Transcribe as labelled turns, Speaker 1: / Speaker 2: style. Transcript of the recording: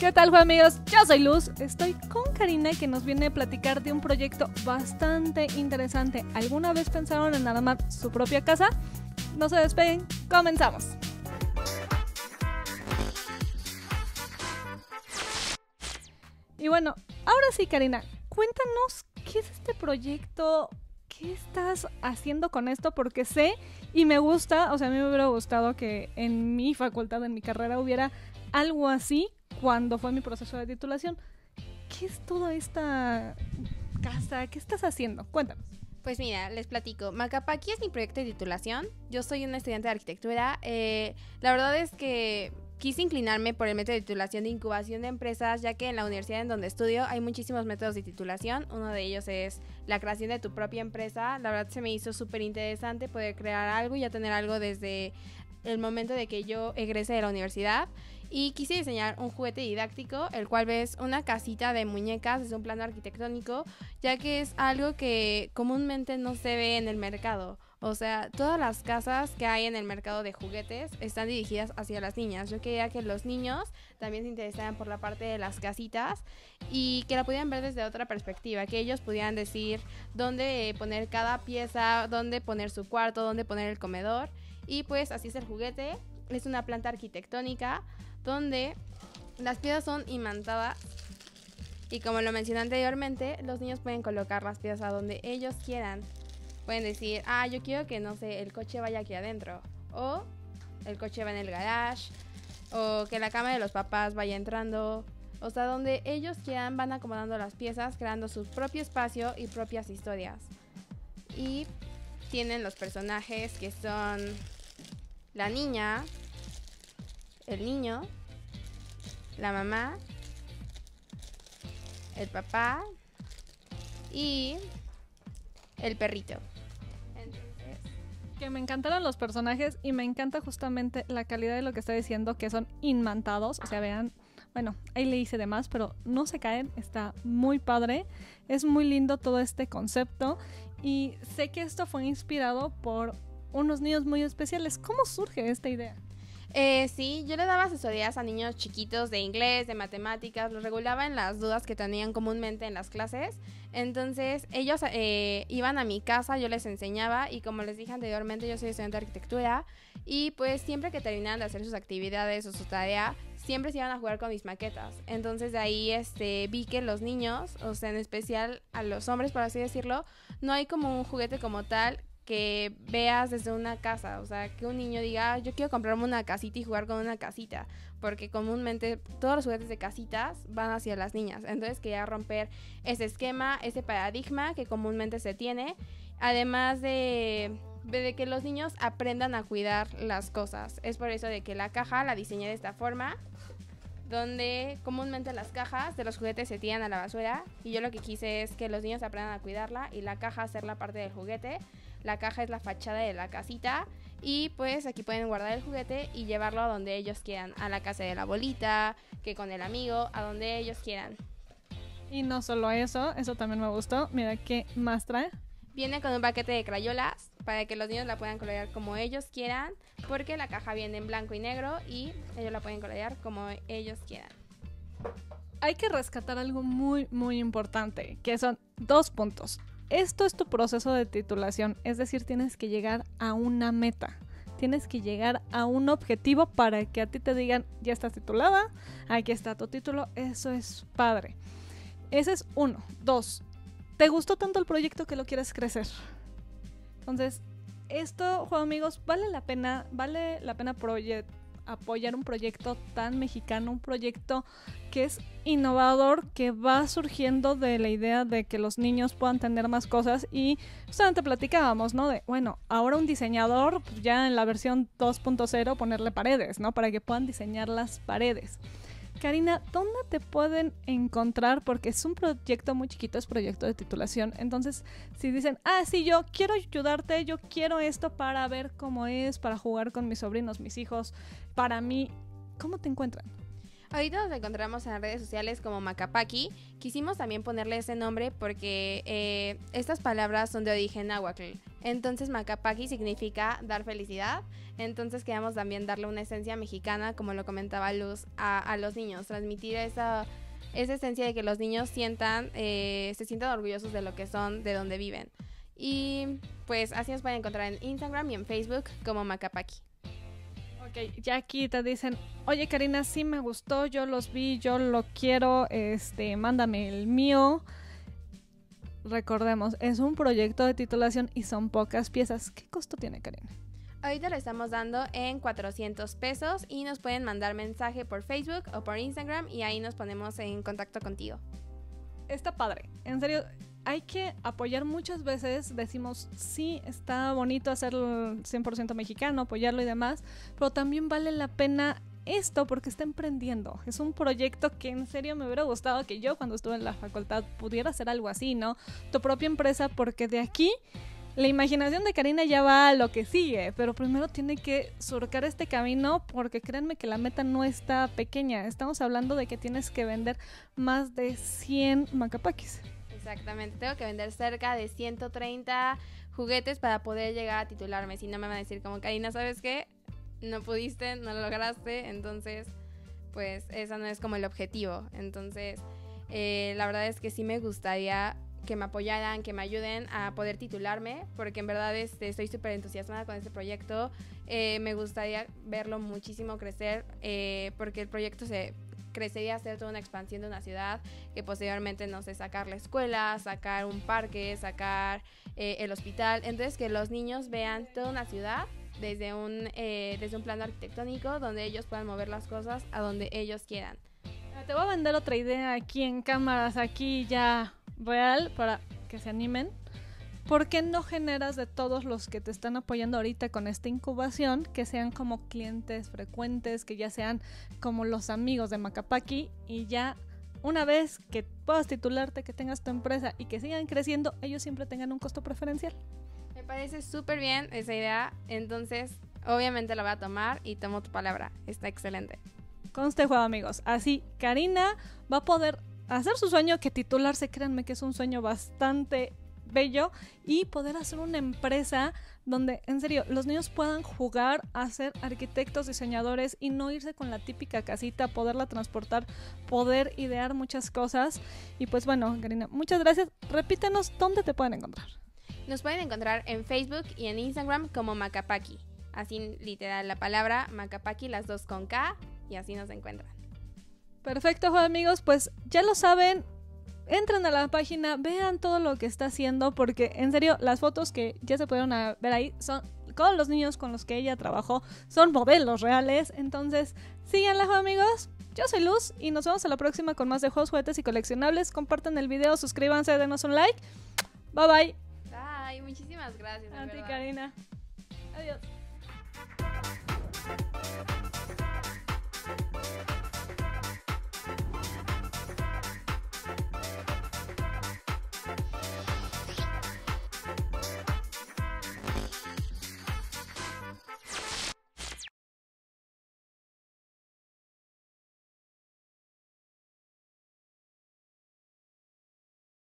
Speaker 1: ¿Qué tal, amigos? Yo soy Luz. Estoy con Karina que nos viene a platicar de un proyecto bastante interesante. ¿Alguna vez pensaron en armar su propia casa? No se despeguen, comenzamos. Y bueno, ahora sí, Karina, cuéntanos qué es este proyecto, qué estás haciendo con esto, porque sé y me gusta, o sea, a mí me hubiera gustado que en mi facultad, en mi carrera, hubiera algo así cuando fue mi proceso de titulación. ¿Qué es toda esta casa? ¿Qué estás haciendo? Cuéntanos.
Speaker 2: Pues mira, les platico. Macapaki es mi proyecto de titulación. Yo soy una estudiante de arquitectura. Eh, la verdad es que quise inclinarme por el método de titulación de incubación de empresas, ya que en la universidad en donde estudio hay muchísimos métodos de titulación. Uno de ellos es la creación de tu propia empresa. La verdad se me hizo súper interesante poder crear algo y ya tener algo desde el momento de que yo egrese de la universidad y quise diseñar un juguete didáctico, el cual ves una casita de muñecas desde un plano arquitectónico, ya que es algo que comúnmente no se ve en el mercado. O sea, todas las casas que hay en el mercado de juguetes están dirigidas hacia las niñas. Yo quería que los niños también se interesaran por la parte de las casitas y que la pudieran ver desde otra perspectiva, que ellos pudieran decir dónde poner cada pieza, dónde poner su cuarto, dónde poner el comedor. Y pues así es el juguete. Es una planta arquitectónica donde las piezas son imantadas y como lo mencioné anteriormente, los niños pueden colocar las piezas donde ellos quieran. Pueden decir, ah, yo quiero que, no sé, el coche vaya aquí adentro. O el coche va en el garage. O que la cama de los papás vaya entrando. O sea, donde ellos quieran van acomodando las piezas, creando su propio espacio y propias historias. Y tienen los personajes que son la niña, el niño, la mamá, el papá y el perrito.
Speaker 1: Que me encantaron los personajes y me encanta justamente la calidad de lo que está diciendo, que son inmantados. O sea, vean, bueno, ahí le hice de más, pero no se caen, está muy padre. Es muy lindo todo este concepto y sé que esto fue inspirado por unos niños muy especiales. ¿Cómo surge esta idea?
Speaker 2: Eh, sí, yo le daba asesorías a niños chiquitos de inglés, de matemáticas, los regulaba en las dudas que tenían comúnmente en las clases. Entonces ellos eh, iban a mi casa, yo les enseñaba y como les dije anteriormente, yo soy estudiante de arquitectura y pues siempre que terminaban de hacer sus actividades o su tarea, siempre se iban a jugar con mis maquetas. Entonces de ahí este, vi que los niños, o sea, en especial a los hombres, por así decirlo, no hay como un juguete como tal que veas desde una casa, o sea, que un niño diga, ah, yo quiero comprarme una casita y jugar con una casita, porque comúnmente todos los juguetes de casitas van hacia las niñas, entonces quería romper ese esquema, ese paradigma que comúnmente se tiene, además de, de que los niños aprendan a cuidar las cosas, es por eso de que la caja la diseñé de esta forma, donde comúnmente las cajas de los juguetes se tiran a la basura y yo lo que quise es que los niños aprendan a cuidarla y la caja hacer la parte del juguete la caja es la fachada de la casita y pues aquí pueden guardar el juguete y llevarlo a donde ellos quieran, a la casa de la abuelita, que con el amigo, a donde ellos quieran.
Speaker 1: Y no solo eso, eso también me gustó. Mira qué más trae.
Speaker 2: Viene con un paquete de crayolas para que los niños la puedan colorear como ellos quieran, porque la caja viene en blanco y negro y ellos la pueden colorear como ellos quieran.
Speaker 1: Hay que rescatar algo muy, muy importante, que son dos puntos esto es tu proceso de titulación, es decir, tienes que llegar a una meta. Tienes que llegar a un objetivo para que a ti te digan, ya estás titulada, aquí está tu título, eso es padre. Ese es uno. Dos, ¿te gustó tanto el proyecto que lo quieres crecer? Entonces, esto, juego amigos, vale la pena, vale la pena apoyar un proyecto tan mexicano, un proyecto que es innovador, que va surgiendo de la idea de que los niños puedan tener más cosas y justamente platicábamos, ¿no? De, bueno, ahora un diseñador, pues, ya en la versión 2.0, ponerle paredes, ¿no? Para que puedan diseñar las paredes. Karina, ¿dónde te pueden encontrar? Porque es un proyecto muy chiquito, es proyecto de titulación. Entonces, si dicen, ah, sí, yo quiero ayudarte, yo quiero esto para ver cómo es, para jugar con mis sobrinos, mis hijos, para mí, ¿cómo te encuentran?
Speaker 2: Ahorita nos encontramos en redes sociales como Macapaki. Quisimos también ponerle ese nombre porque eh, estas palabras son de origen náhuatl, Entonces Macapaki significa dar felicidad. Entonces queremos también darle una esencia mexicana, como lo comentaba Luz, a, los niños, transmitir esa, esa esencia de que los niños sientan, eh, se sientan orgullosos de lo que son, de donde viven. Y pues así nos pueden encontrar en Instagram y en Facebook como Macapaki.
Speaker 1: Ok, ya aquí te dicen, oye Karina, sí me gustó, yo los vi, yo lo quiero, este, mándame el mío. Recordemos, es un proyecto de titulación y son pocas piezas. ¿Qué costo tiene Karina?
Speaker 2: Ahorita le estamos dando en 400 pesos y nos pueden mandar mensaje por Facebook o por Instagram y ahí nos ponemos en contacto contigo.
Speaker 1: Está padre. En serio, hay que apoyar muchas veces. Decimos, sí, está bonito hacerlo 100% mexicano, apoyarlo y demás, pero también vale la pena esto porque está emprendiendo. Es un proyecto que en serio me hubiera gustado que yo cuando estuve en la facultad pudiera hacer algo así, ¿no? Tu propia empresa porque de aquí la imaginación de Karina ya va a lo que sigue, pero primero tiene que surcar este camino porque créanme que la meta no está pequeña. Estamos hablando de que tienes que vender más de 100 macapaquis.
Speaker 2: Exactamente, tengo que vender cerca de 130 juguetes para poder llegar a titularme. Si no me van a decir como, Karina, ¿sabes qué? No pudiste, no lo lograste, entonces pues ese no es como el objetivo. Entonces eh, la verdad es que sí me gustaría que me apoyaran, que me ayuden a poder titularme, porque en verdad este, estoy súper entusiasmada con este proyecto. Eh, me gustaría verlo muchísimo crecer, eh, porque el proyecto se crecería a ser toda una expansión de una ciudad, que posteriormente, no sé, sacar la escuela, sacar un parque, sacar el hospital. Entonces, que los niños vean toda una ciudad desde un, eh, desde un plano arquitectónico donde ellos puedan mover las cosas a donde ellos quieran.
Speaker 1: Te voy a vender otra idea aquí en cámaras, aquí ya real, para que se animen. ¿Por qué no generas de todos los que te están apoyando ahorita con esta incubación que sean como clientes frecuentes, que ya sean como los amigos de Macapaki y ya una vez que puedas titularte, que tengas tu empresa y que sigan creciendo, ellos siempre tengan un costo preferencial?
Speaker 2: Parece súper bien esa idea, entonces obviamente la voy a tomar y tomo tu palabra. Está excelente.
Speaker 1: Conste juego, amigos. Así, Karina va a poder hacer su sueño, que titularse, créanme que es un sueño bastante bello, y poder hacer una empresa donde, en serio, los niños puedan jugar a ser arquitectos, diseñadores y no irse con la típica casita, poderla transportar, poder idear muchas cosas. Y pues bueno, Karina, muchas gracias. Repítenos dónde te pueden encontrar.
Speaker 2: Nos pueden encontrar en Facebook y en Instagram como Macapaki. Así literal la palabra Macapaki, las dos con K, y así nos encuentran.
Speaker 1: Perfecto, amigos, pues ya lo saben. Entren a la página, vean todo lo que está haciendo, porque en serio, las fotos que ya se pudieron ver ahí son con los niños con los que ella trabajó, son modelos reales. Entonces, síganla, amigos. Yo soy Luz y nos vemos a la próxima con más de juegos, juguetes y coleccionables. Compartan el video, suscríbanse, denos un like. Bye bye
Speaker 2: muchísimas gracias.
Speaker 1: A ti, Karina. Adiós.